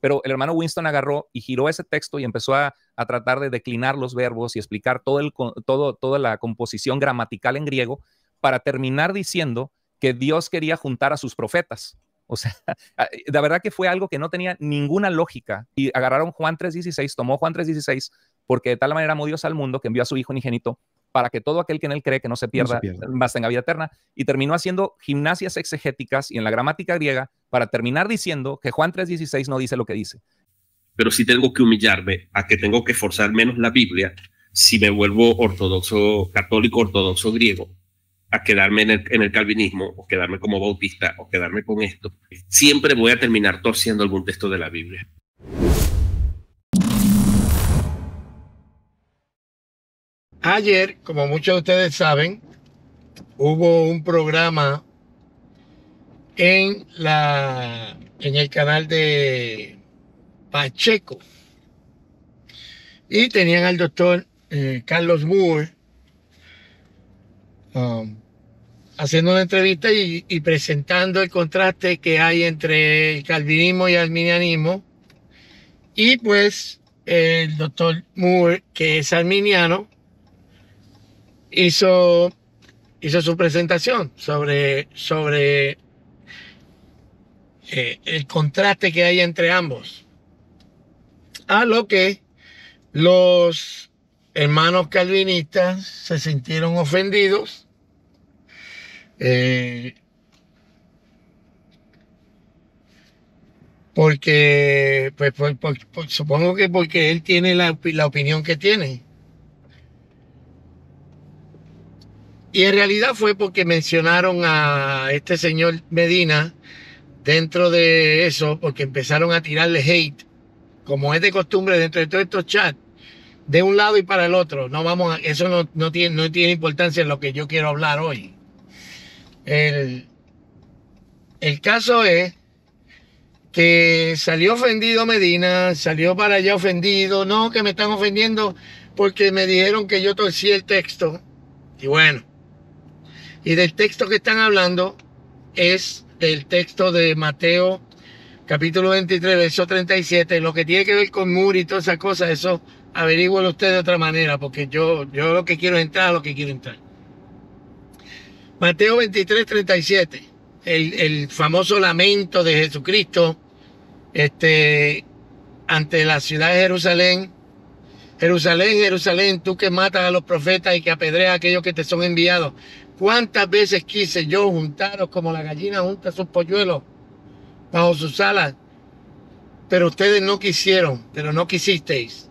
pero el hermano Winston agarró y giró ese texto y empezó a, tratar de declinar los verbos y explicar todo el, todo, toda la composición gramatical en griego para terminar diciendo que Dios quería juntar a sus profetas. O sea, la verdad que fue algo que no tenía ninguna lógica. Y agarraron Juan 3.16, tomó Juan 3.16, porque de tal manera amó Dios al mundo que envió a su Hijo unigénito para que todo aquel que en él cree que no se pierda, más tenga vida eterna. Y terminó haciendo gimnasias exegéticas y en la gramática griega para terminar diciendo que Juan 3.16 no dice lo que dice. Pero si tengo que humillarme a que tengo que forzar menos la Biblia si me vuelvo ortodoxo, católico, ortodoxo griego, a quedarme en el, calvinismo o quedarme como bautista o quedarme con esto, siempre voy a terminar torciendo algún texto de la Biblia. Ayer, como muchos de ustedes saben, hubo un programa en la en el canal de Pacheco. Y tenían al doctor eh, Carlos Moore um, haciendo una entrevista y, y, presentando el contraste que hay entre el calvinismo y el arminianismo. Y pues el doctor Moore que es arminiano hizo, hizo su presentación sobre, sobre eh, el contraste que hay entre ambos. A lo que los hermanos calvinistas se sintieron ofendidos. Eh, porque, pues, supongo que porque él tiene la, la opinión que tiene. Y en realidad fue porque mencionaron a este señor Medina dentro de eso, porque empezaron a tirarle hate, como es de costumbre dentro de todos estos chats, de un lado y para el otro. No vamos a, eso no, tiene, no tiene importancia en lo que yo quiero hablar hoy. El, el caso es que salió ofendido Medina, salió para allá ofendido, no, que me están ofendiendo porque me dijeron que yo torcí el texto. Y bueno, y del texto que están hablando es del texto de Mateo capítulo 23, verso 37. Lo que tiene que ver con Muri y todas esas cosas, eso averígüelo usted de otra manera, porque yo, yo lo que quiero entrar lo que quiero entrar. Mateo 23, 37. El, el famoso lamento de Jesucristo este, ante la ciudad de Jerusalén. Jerusalén, Jerusalén, tú que matas a los profetas y que apedreas a aquellos que te son enviados. ¿Cuántas veces quise yo juntaros como la gallina junta sus polluelos bajo sus alas? Pero ustedes no quisieron, pero no quisisteis.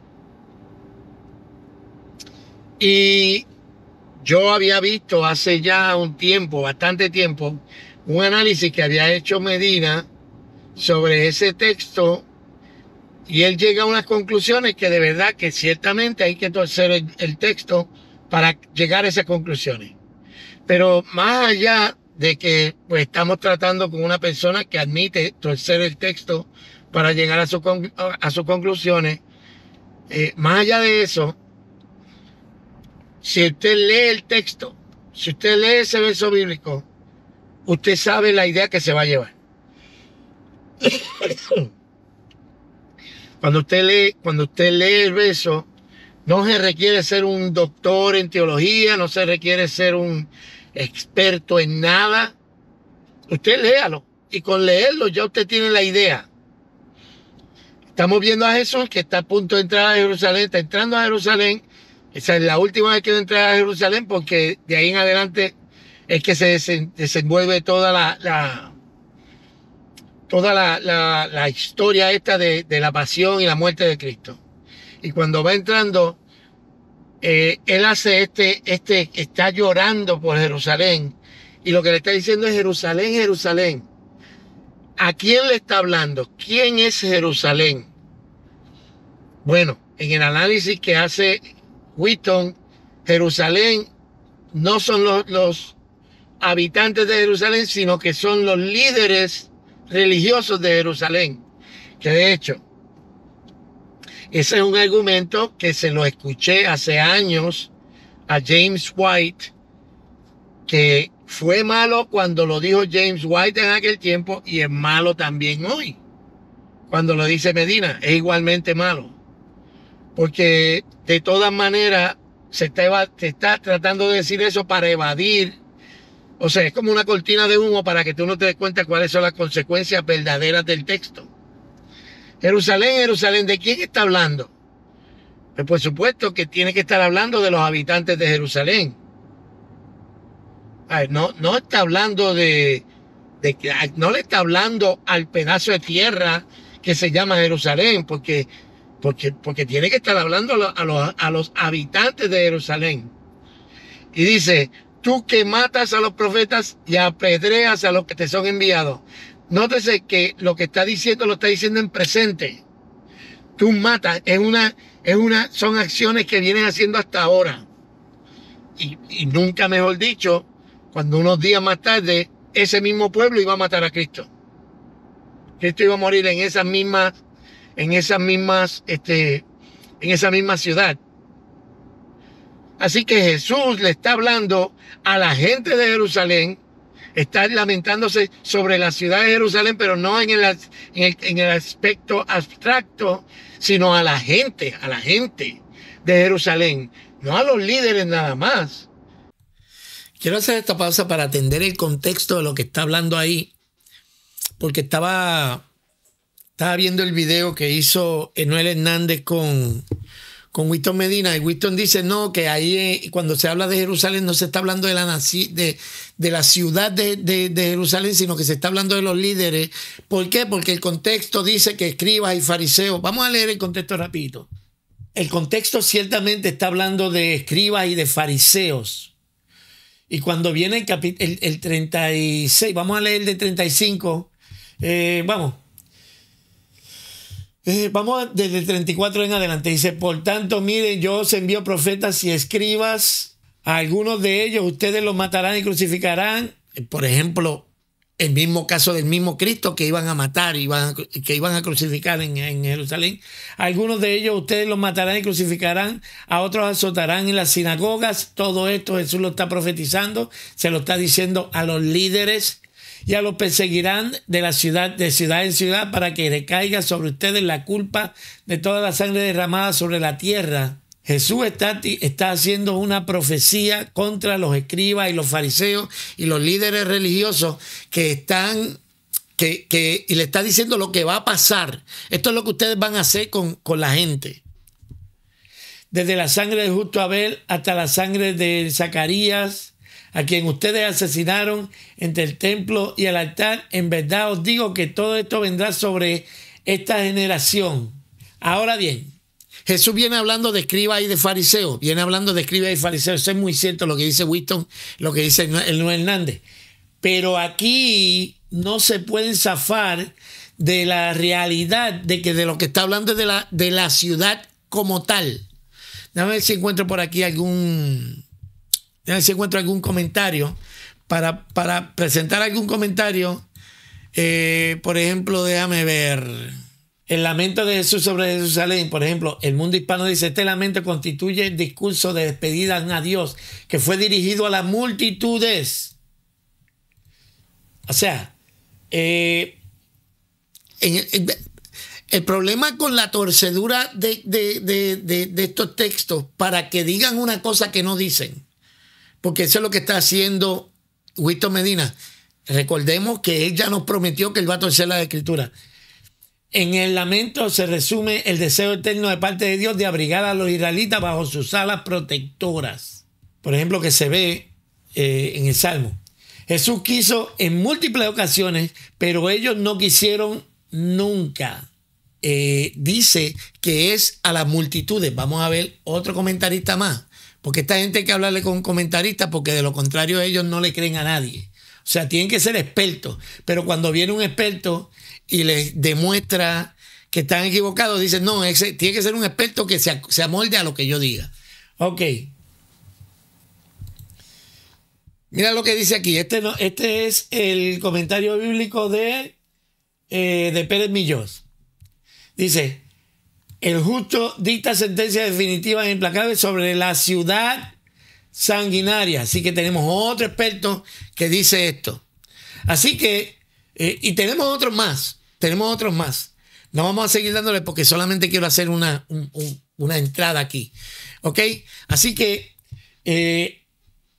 Y yo había visto hace ya un tiempo, bastante tiempo, un análisis que había hecho Medina sobre ese texto y él llega a unas conclusiones que de verdad que ciertamente hay que torcer el, el texto para llegar a esas conclusiones. Pero más allá de que pues, estamos tratando con una persona que admite torcer el texto para llegar a, su, a sus conclusiones, eh, más allá de eso, si usted lee el texto, si usted lee ese verso bíblico, usted sabe la idea que se va a llevar. Cuando usted lee, cuando usted lee el verso, no se requiere ser un doctor en teología, no se requiere ser un experto en nada, usted léalo. Y con leerlo ya usted tiene la idea. Estamos viendo a Jesús que está a punto de entrar a Jerusalén, está entrando a Jerusalén. Esa es la última vez que va a a Jerusalén porque de ahí en adelante es que se desenvuelve toda la, toda la, historia esta de la pasión y la muerte de Cristo. Y cuando va entrando, eh, él hace este, este, está llorando por Jerusalén. Y lo que le está diciendo es Jerusalén, Jerusalén. ¿A quién le está hablando? ¿Quién es Jerusalén? Bueno, en el análisis que hace Witton, Jerusalén no son los, los habitantes de Jerusalén, sino que son los líderes religiosos de Jerusalén. Que de hecho, ese es un argumento que se lo escuché hace años a James White, que fue malo cuando lo dijo James White en aquel tiempo y es malo también hoy. cuando lo dice Medina, es igualmente malo. Porque de todas maneras se está, tratando de decir eso para evadir. O sea, es como una cortina de humo para que tú no te des cuenta cuáles son las consecuencias verdaderas del texto. Jerusalén, Jerusalén, ¿de quién está hablando? Pues por supuesto que tiene que estar hablando de los habitantes de Jerusalén. no, no está hablando de, de, no le está hablando al pedazo de tierra que se llama Jerusalén, porque, porque, porque tiene que estar hablando a los, a los habitantes de Jerusalén. Y dice, tú que matas a los profetas y apedreas a los que te son enviados. Nótese que lo que está diciendo lo está diciendo en presente. Tú matas, es una, es una, son acciones que vienen haciendo hasta ahora. Y, y nunca mejor dicho, cuando unos días más tarde, ese mismo pueblo iba a matar a Cristo. Cristo iba a morir en esas mismas, en esas mismas, este, en esa misma ciudad. Así que Jesús le está hablando a la gente de Jerusalén, está lamentándose sobre la ciudad de Jerusalén, pero no en el, en el, aspecto abstracto, sino a la gente, a la gente de Jerusalén, no a los líderes nada más. Quiero hacer esta pausa para atender el contexto de lo que está hablando ahí porque estaba, estaba viendo el video que hizo Enoel Hernández con, con Winston Medina y Winston dice no, que ahí eh, cuando se habla de Jerusalén no se está hablando de la, de, de la ciudad de, de, Jerusalén, sino que se está hablando de los líderes. ¿Por qué? Porque el contexto dice que escribas y fariseos. Vamos a leer el contexto rapidito. El contexto ciertamente está hablando de escribas y de fariseos. Y cuando viene el, el, el 36, vamos a leer el de 35, eh, vamos. Eh, vamos desde el 34 en adelante. Dice, por tanto, miren, yo os envío profetas y escribas. Algunos de ellos ustedes los matarán y crucificarán. Por ejemplo, el mismo caso del mismo Cristo que iban a matar, iban que iban a crucificar en, en, Jerusalén. Algunos de ellos ustedes los matarán y crucificarán, a otros azotarán en las sinagogas. Todo esto Jesús lo está profetizando, se lo está diciendo a los líderes ya lo perseguirán de la ciudad, de ciudad en ciudad, para que recaiga sobre ustedes la culpa de toda la sangre derramada sobre la tierra. Jesús está, está haciendo una profecía contra los escribas y los fariseos y los líderes religiosos que están que, que, y le está diciendo lo que va a pasar. Esto es lo que ustedes van a hacer con, con la gente. Desde la sangre de justo Abel hasta la sangre de Zacarías, a quien ustedes asesinaron entre el templo y el altar, en verdad os digo que todo esto vendrá sobre esta generación. Ahora bien, Jesús viene hablando de escriba y de fariseo, viene hablando de escriba y fariseo. Eso es muy cierto lo que dice Winston, lo que dice el Hernández. Pero aquí no se pueden zafar de la realidad de que de lo que está hablando es de la, de la ciudad como tal. Déjame ver si encuentro por aquí algún Déjame si encuentro algún comentario. Para, para presentar algún comentario, eh, por ejemplo, déjame ver. El lamento de Jesús sobre Jerusalén, por ejemplo, el mundo hispano dice, este lamento constituye el discurso de despedida a Dios que fue dirigido a las multitudes. O sea, eh, el, problema con la torcedura de, de, estos textos para que digan una cosa que no dicen porque eso es lo que está haciendo Winston Medina. Recordemos que él ya nos prometió que él va a torcer la escritura. En el lamento se resume el deseo eterno de parte de Dios de abrigar a los israelitas bajo sus alas protectoras. Por ejemplo, que se ve eh, en el Salmo. Jesús quiso en múltiples ocasiones, pero ellos no quisieron nunca. Eh, dice que es a las multitudes. Vamos a ver otro comentarista más. Porque esta gente hay que hablarle con comentaristas porque de lo contrario ellos no le creen a nadie. O sea, tienen que ser expertos. Pero cuando viene un experto y les demuestra que están equivocados, dicen, no, tiene que ser un experto que se, se amolde a lo que yo diga. Ok. Mira lo que dice aquí. Este, no, este es el comentario bíblico de, eh, de Pérez Millós. Dice, el justo dicta sentencia definitiva e implacable sobre la ciudad sanguinaria. Así que tenemos otro experto que dice esto. Así que, eh, y tenemos otros más, tenemos otros más. No vamos a seguir dándole porque solamente quiero hacer una, una entrada aquí. ¿Ok? Así que, eh,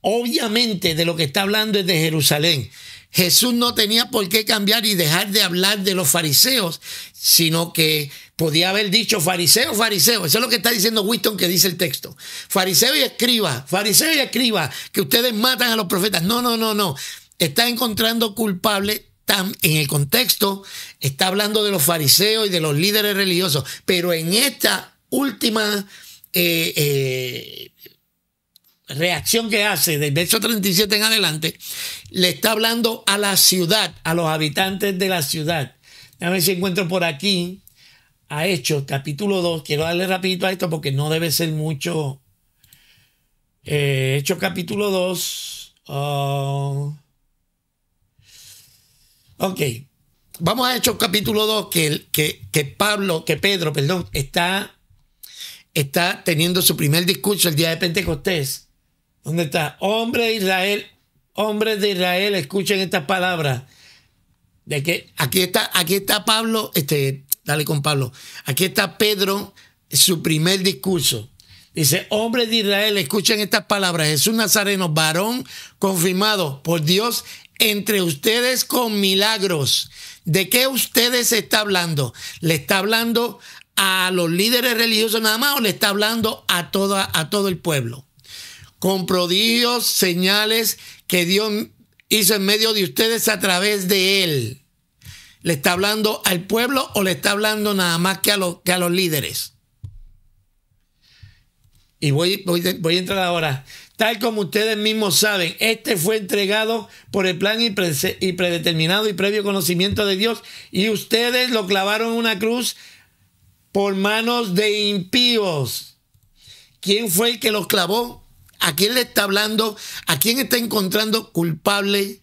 obviamente, de lo que está hablando es de Jerusalén. Jesús no tenía por qué cambiar y dejar de hablar de los fariseos, sino que podía haber dicho fariseo, fariseo. Eso es lo que está diciendo Winston que dice el texto. Fariseo y escriba, fariseo y escriba, que ustedes matan a los profetas. No, no, no, no. Está encontrando culpable en el contexto, está hablando de los fariseos y de los líderes religiosos, pero en esta última eh, eh, reacción que hace del verso 37 en adelante, le está hablando a la ciudad, a los habitantes de la ciudad. A ver si encuentro por aquí a Hechos, capítulo 2. Quiero darle rapidito a esto porque no debe ser mucho. Eh, Hechos, capítulo 2. ok. Vamos a Hechos, capítulo 2, que, que, que Pablo, que Pedro, perdón, está, está teniendo su primer discurso el día de Pentecostés ¿Dónde está? Hombre de Israel, hombres de Israel, escuchen estas palabras. De que aquí está, aquí está Pablo, este, dale con Pablo. Aquí está Pedro, su primer discurso. Dice, hombres de Israel, escuchen estas palabras. Jesús Nazareno, varón confirmado por Dios entre ustedes con milagros. ¿De qué ustedes está hablando? ¿Le está hablando a los líderes religiosos nada más o le está hablando a, toda, a todo el pueblo? Con prodigios, señales que Dios hizo en medio de ustedes a través de él. ¿Le está hablando al pueblo o le está hablando nada más que a, los, que a los líderes? Y voy, voy, voy, a entrar ahora. Tal como ustedes mismos saben, este fue entregado por el plan y, y predeterminado y previo conocimiento de Dios. Y ustedes lo clavaron en una cruz por manos de impíos. ¿Quién fue el que los clavó? ¿A quién le está hablando? ¿A quién está encontrando culpable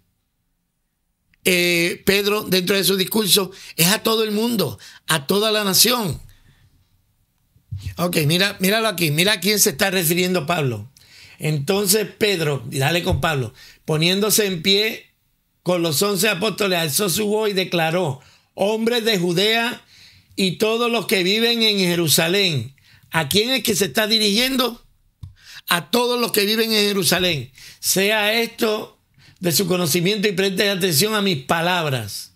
eh, Pedro dentro de su discurso? Es a todo el mundo, a toda la nación. Ok, mira, míralo aquí, mira a quién se está refiriendo Pablo. Entonces Pedro, dale con Pablo, poniéndose en pie con los once apóstoles, alzó su voz y declaró, hombres de Judea y todos los que viven en Jerusalén, ¿a quién es que se está dirigiendo? A todos los que viven en Jerusalén. Sea esto de su conocimiento y preste atención a mis palabras.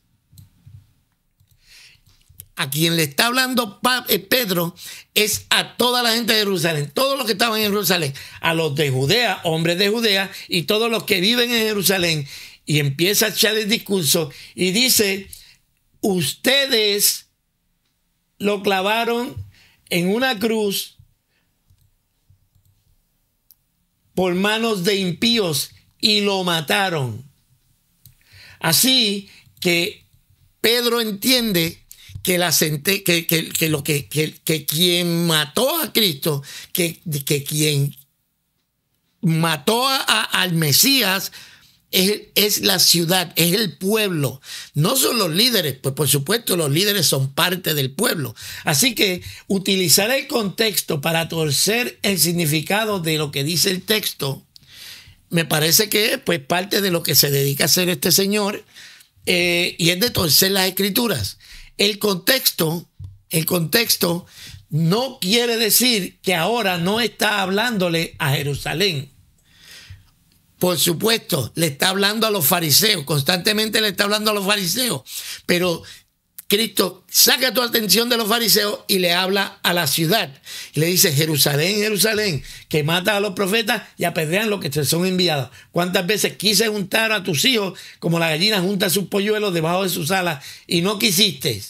A quien le está hablando eh, Pedro es a toda la gente de Jerusalén, todos los que estaban en Jerusalén, a los de Judea, hombres de Judea, y todos los que viven en Jerusalén. Y empieza a echar el discurso y dice, ustedes lo clavaron en una cruz por manos de impíos y lo mataron. Así que Pedro entiende que, la que, lo que, que, quien mató a Cristo, que, que quien mató a, al Mesías es, la ciudad, es el pueblo. No son los líderes, pues por supuesto los líderes son parte del pueblo. Así que utilizar el contexto para torcer el significado de lo que dice el texto, me parece que es pues, parte de lo que se dedica a hacer este señor eh, y es de torcer las escrituras. El contexto, el contexto no quiere decir que ahora no está hablándole a Jerusalén por supuesto, le está hablando a los fariseos, constantemente le está hablando a los fariseos, pero Cristo saca tu atención de los fariseos y le habla a la ciudad. Y le dice, Jerusalén, Jerusalén, que mata a los profetas y apedrean los que te son enviados. ¿Cuántas veces quise juntar a tus hijos como la gallina junta sus polluelos debajo de sus alas y no quisiste?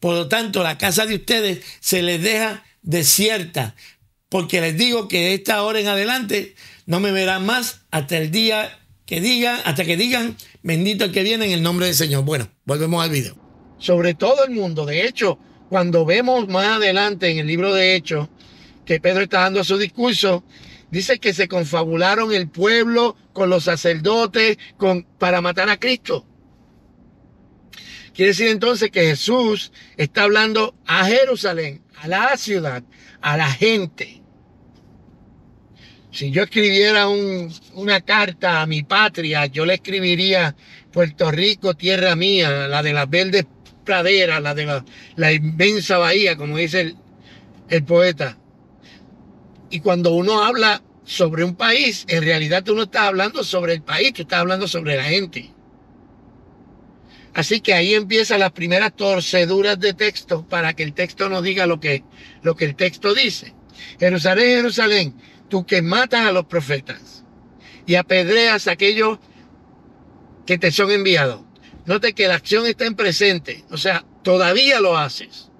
Por lo tanto, la casa de ustedes se les deja desierta, porque les digo que de esta hora en adelante no me verán más hasta el día que digan, hasta que digan, bendito el que viene en el nombre del Señor. Bueno, volvemos al video. Sobre todo el mundo. De hecho, cuando vemos más adelante en el libro de Hechos, que Pedro está dando su discurso, dice que se confabularon el pueblo con los sacerdotes para matar a Cristo. Quiere decir entonces que Jesús está hablando a Jerusalén, a la ciudad, a la gente. Si yo escribiera una carta a mi patria, yo le escribiría Puerto Rico, tierra mía, la de las verdes praderas, la de la, inmensa bahía, como dice el, el poeta. Y cuando uno habla sobre un país, en realidad tú no estás hablando sobre el país, tú estás hablando sobre la gente. Así que ahí empiezan las primeras torceduras de texto para que el texto no diga lo que, lo que el texto dice. Jerusalén, Jerusalén, tú que matas a los profetas y apedreas a aquellos que te son enviados. Note que la acción está en presente, o sea, todavía lo haces.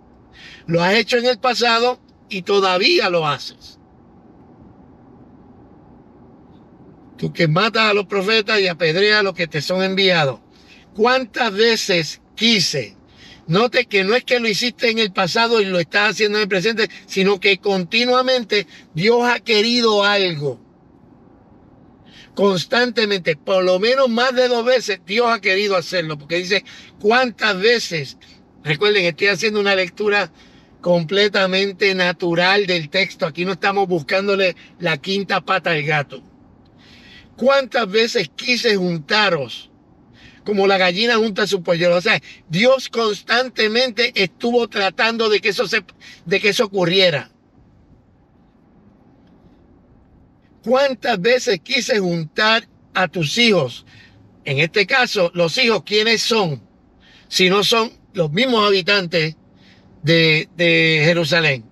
Lo has hecho en el pasado y todavía lo haces. Tú que matas a los profetas y apedreas a los que te son enviados. ¿Cuántas veces quise? Note que no es que lo hiciste en el pasado y lo estás haciendo en el presente, sino que continuamente Dios ha querido algo. Constantemente, por lo menos más de dos veces, Dios ha querido hacerlo, porque dice, ¿cuántas veces? Recuerden, estoy haciendo una lectura completamente natural del texto. Aquí no estamos buscándole la quinta pata al gato. ¿Cuántas veces quise juntaros? Como la gallina junta su polluelo. O sea, Dios constantemente estuvo tratando de que eso, se, de que eso ocurriera. ¿Cuántas veces quise juntar a tus hijos? En este caso, los hijos, ¿quiénes son? Si no son los mismos habitantes de, de Jerusalén.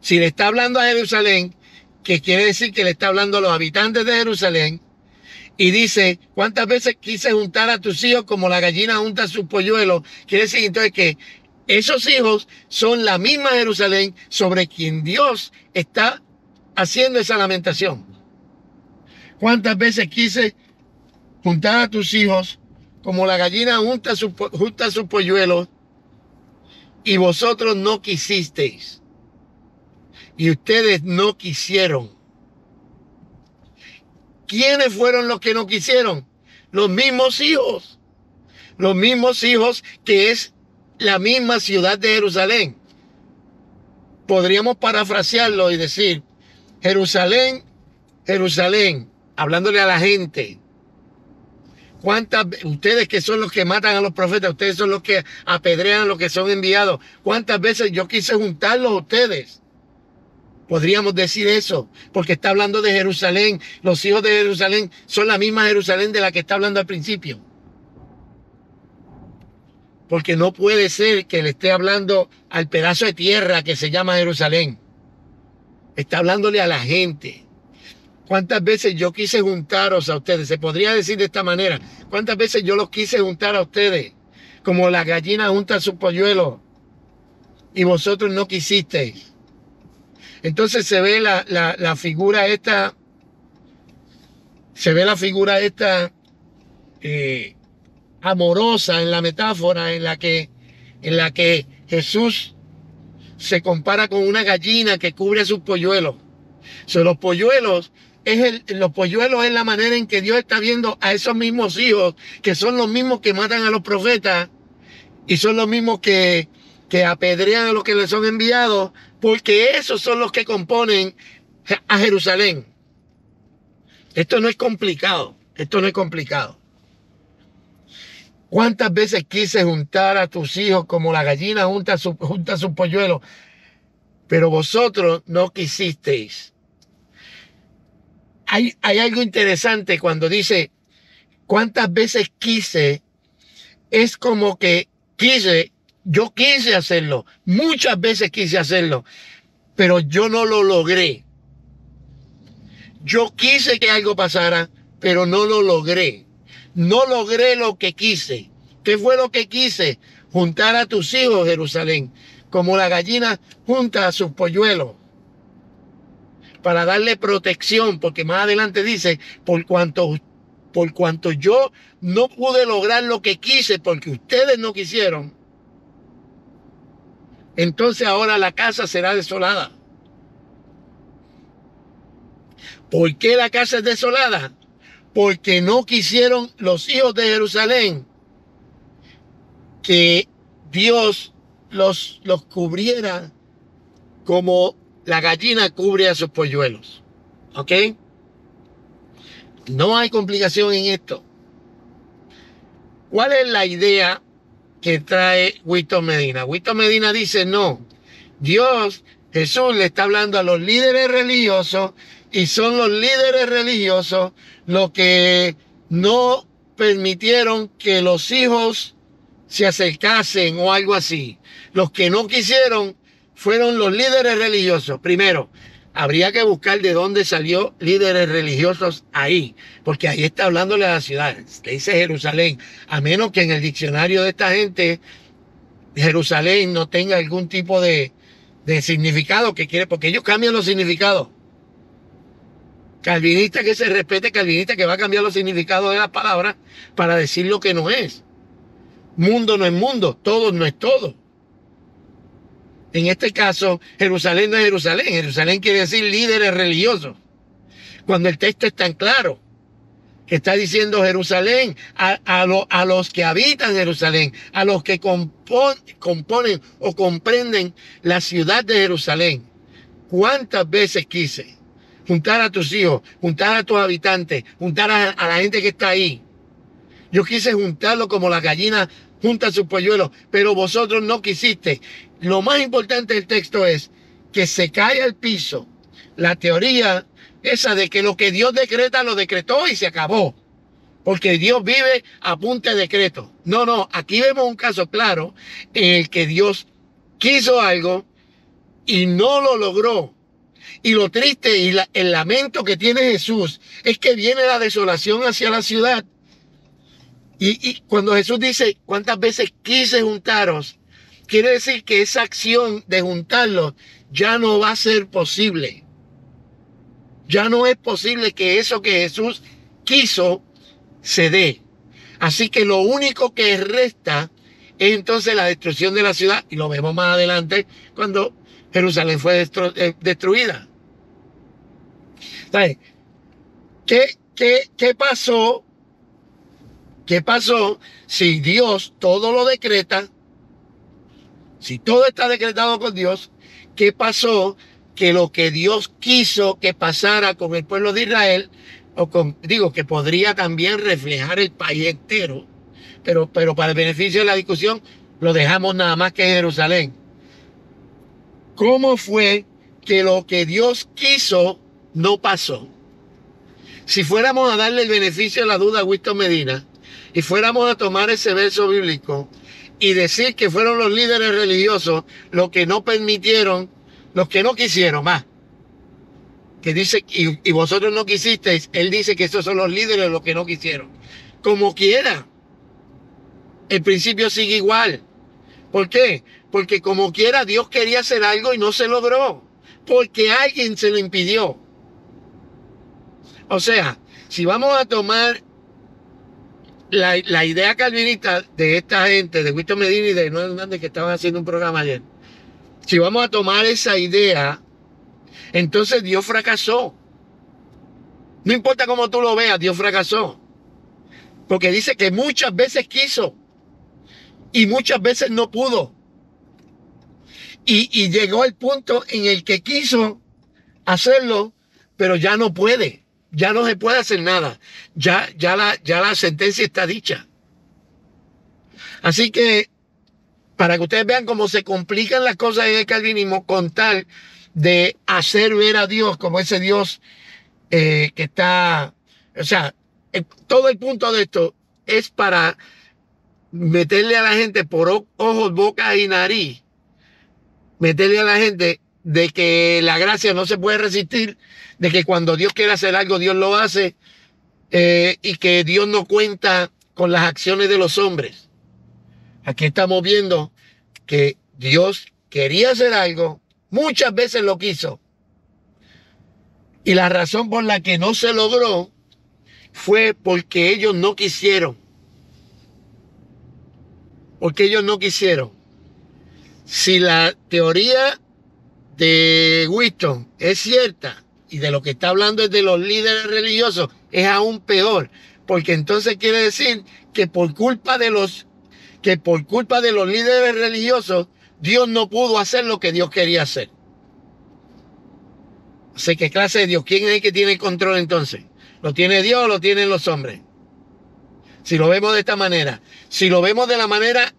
Si le está hablando a Jerusalén, que quiere decir que le está hablando a los habitantes de Jerusalén, y dice, ¿cuántas veces quise juntar a tus hijos como la gallina junta a sus polluelos? Quiere decir entonces que esos hijos son la misma Jerusalén sobre quien Dios está haciendo esa lamentación. ¿Cuántas veces quise juntar a tus hijos como la gallina junta, a sus polluelos y vosotros no quisisteis? Y ustedes no quisieron. ¿Quiénes fueron los que no quisieron? Los mismos hijos. Los mismos hijos que es la misma ciudad de Jerusalén. Podríamos parafrasearlo y decir, Jerusalén, Jerusalén, hablándole a la gente. ¿Cuántas, ustedes que son los que matan a los profetas, ustedes son los que apedrean a los que son enviados? ¿Cuántas veces yo quise juntarlos a ustedes? Podríamos decir eso, porque está hablando de Jerusalén. Los hijos de Jerusalén son la misma Jerusalén de la que está hablando al principio. Porque no puede ser que le esté hablando al pedazo de tierra que se llama Jerusalén. Está hablándole a la gente. ¿Cuántas veces yo quise juntaros a ustedes? Se podría decir de esta manera. ¿Cuántas veces yo los quise juntar a ustedes? Como la gallina junta a su polluelo. Y vosotros no quisisteis. Entonces se ve la, la, figura esta, se ve la figura esta eh, amorosa en la metáfora en la que, en la que Jesús se compara con una gallina que cubre sus polluelos. So, los polluelos es el, los polluelos es la manera en que Dios está viendo a esos mismos hijos, que son los mismos que matan a los profetas y son los mismos que, que apedrean a los que les son enviados, porque esos son los que componen a Jerusalén. Esto no es complicado, esto no es complicado. ¿Cuántas veces quise juntar a tus hijos como la gallina junta su, junta su polluelo? Pero vosotros no quisisteis. Hay algo interesante cuando dice, ¿cuántas veces quise? Es como que quise yo quise hacerlo, muchas veces quise hacerlo, pero yo no lo logré. Yo quise que algo pasara, pero no lo logré. No logré lo que quise. ¿Qué fue lo que quise? Juntar a tus hijos, Jerusalén, como la gallina junta a sus polluelos, para darle protección, porque más adelante dice, por cuanto, por cuanto yo no pude lograr lo que quise, porque ustedes no quisieron, entonces ahora la casa será desolada. ¿Por qué la casa es desolada? Porque no quisieron los hijos de Jerusalén que Dios los, los cubriera como la gallina cubre a sus polluelos. ¿Ok? No hay complicación en esto. ¿Cuál es la idea que trae Winston Medina. Winston Medina dice, no, Dios, Jesús le está hablando a los líderes religiosos y son los líderes religiosos los que no permitieron que los hijos se acercasen o algo así. Los que no quisieron fueron los líderes religiosos. Primero, habría que buscar de dónde salió líderes religiosos ahí, porque ahí está hablándole a la ciudad, le dice Jerusalén, a menos que en el diccionario de esta gente Jerusalén no tenga algún tipo de, de significado que quiere, porque ellos cambian los significados. Calvinista que se respete, calvinista que va a cambiar los significados de las palabras para decir lo que no es. Mundo no es mundo, todo no es todo. En este caso, Jerusalén no es Jerusalén. Jerusalén quiere decir líderes religiosos. Cuando el texto es tan claro, que está diciendo Jerusalén a, a los que habitan Jerusalén, a los que componen o comprenden la ciudad de Jerusalén. ¿Cuántas veces quise juntar a tus hijos, juntar a tus habitantes, juntar a, a la gente que está ahí? Yo quise juntarlo como la gallina junta sus polluelos, pero vosotros no quisiste. Lo más importante del texto es que se cae al piso la teoría esa de que lo que Dios decreta lo decretó y se acabó. Porque Dios vive a punta de decreto. No, no, aquí vemos un caso claro en el que Dios quiso algo y no lo logró. Y lo triste y el lamento que tiene Jesús es que viene la desolación hacia la ciudad. Y, y cuando Jesús dice, ¿cuántas veces quise juntaros? Quiere decir que esa acción de juntarlos ya no va a ser posible. Ya no es posible que eso que Jesús quiso se dé. Así que lo único que resta es entonces la destrucción de la ciudad, y lo vemos más adelante cuando Jerusalén fue eh, destruida. ¿Qué, qué, qué pasó? ¿Qué pasó si Dios todo lo decreta? Si todo está decretado con Dios, ¿qué pasó? Que lo que Dios quiso que pasara con el pueblo de Israel, o con, digo, que podría también reflejar el país entero, pero, pero para el beneficio de la discusión, lo dejamos nada más que en Jerusalén. ¿Cómo fue que lo que Dios quiso no pasó? Si fuéramos a darle el beneficio de la duda a Winston Medina y fuéramos a tomar ese verso bíblico y decir que fueron los líderes religiosos los que no permitieron, los que no quisieron más. Que dice, y, vosotros no quisisteis, él dice que esos son los líderes los que no quisieron. Como quiera, el principio sigue igual. ¿Por qué? Porque como quiera Dios quería hacer algo y no se logró. Porque alguien se lo impidió. O sea, si vamos a tomar la, idea calvinista de esta gente, de Winston Medina y de Noel Hernández que estaban haciendo un programa ayer, si vamos a tomar esa idea, entonces Dios fracasó. No importa cómo tú lo veas, Dios fracasó. Porque dice que muchas veces quiso y muchas veces no pudo. Y, y llegó el punto en el que quiso hacerlo, pero ya no puede ya no se puede hacer nada. Ya, ya, la, ya la sentencia está dicha. Así que, para que ustedes vean cómo se complican las cosas en el calvinismo con tal de hacer ver a Dios como ese Dios eh, que está, o sea, todo el punto de esto es para meterle a la gente por ojos, boca y nariz, meterle a la gente de que la gracia no se puede resistir de que cuando Dios quiere hacer algo, Dios lo hace eh, y que Dios no cuenta con las acciones de los hombres. Aquí estamos viendo que Dios quería hacer algo, muchas veces lo quiso. Y la razón por la que no se logró fue porque ellos no quisieron. Porque ellos no quisieron. Si la teoría de Winston es cierta, y de lo que está hablando es de los líderes religiosos, es aún peor, porque entonces quiere decir que por culpa de los que por culpa de los líderes religiosos Dios no pudo hacer lo que Dios quería hacer. sé ¿qué clase de Dios? ¿Quién es el que tiene el control entonces? ¿Lo tiene Dios o lo tienen los hombres? Si lo vemos de esta manera, si lo vemos de la manera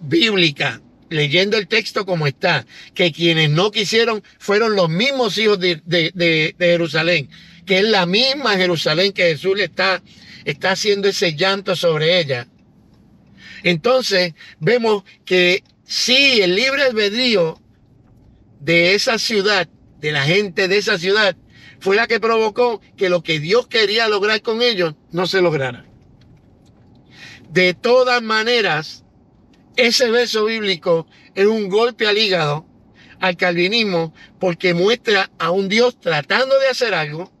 bíblica, leyendo el texto como está, que quienes no quisieron fueron los mismos hijos de, de- de- Jerusalén, que es la misma Jerusalén que Jesús le está, está haciendo ese llanto sobre ella. Entonces vemos que sí, el libre albedrío de esa ciudad, de la gente de esa ciudad, fue la que provocó que lo que Dios quería lograr con ellos no se lograra. De todas maneras, ese verso bíblico es un golpe al hígado, al calvinismo, porque muestra a un Dios tratando de hacer algo,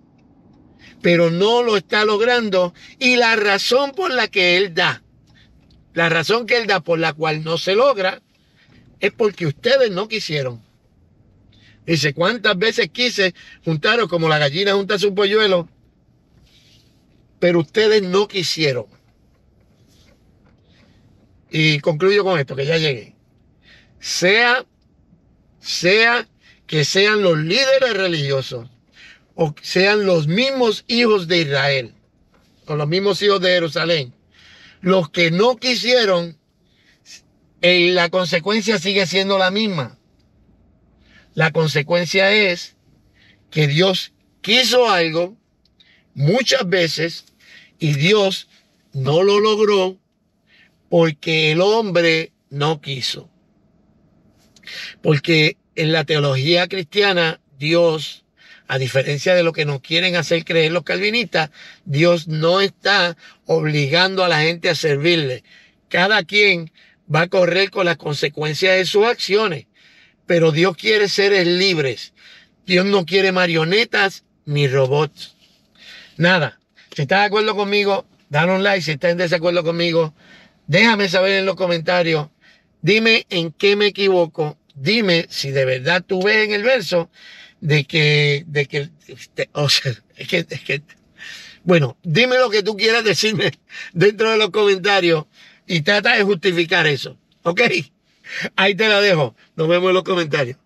pero no lo está logrando, y la razón por la que Él da, la razón que Él da por la cual no se logra, es porque ustedes no quisieron. Dice, ¿cuántas veces quise juntaros como la gallina junta su polluelo? Pero ustedes no quisieron. Y concluyo con esto, que ya llegué. Sea, sea que sean los líderes religiosos o sean los mismos hijos de Israel o los mismos hijos de Jerusalén, los que no quisieron, eh, la consecuencia sigue siendo la misma. La consecuencia es que Dios quiso algo muchas veces y Dios no lo logró porque el hombre no quiso. Porque en la teología cristiana, Dios, a diferencia de lo que nos quieren hacer creer los calvinistas, Dios no está obligando a la gente a servirle. Cada quien va a correr con las consecuencias de sus acciones, pero Dios quiere seres libres. Dios no quiere marionetas ni robots. Nada. Si estás de acuerdo conmigo, dale un like. Si estás en desacuerdo conmigo, déjame saber en los comentarios. Dime en qué me equivoco. Dime si de verdad tú ves en el verso de que, de que, o sea, es que, es que, bueno, dime lo que tú quieras decirme dentro de los comentarios y trata de justificar eso. ¿Ok? Ahí te la dejo. Nos vemos en los comentarios.